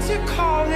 to call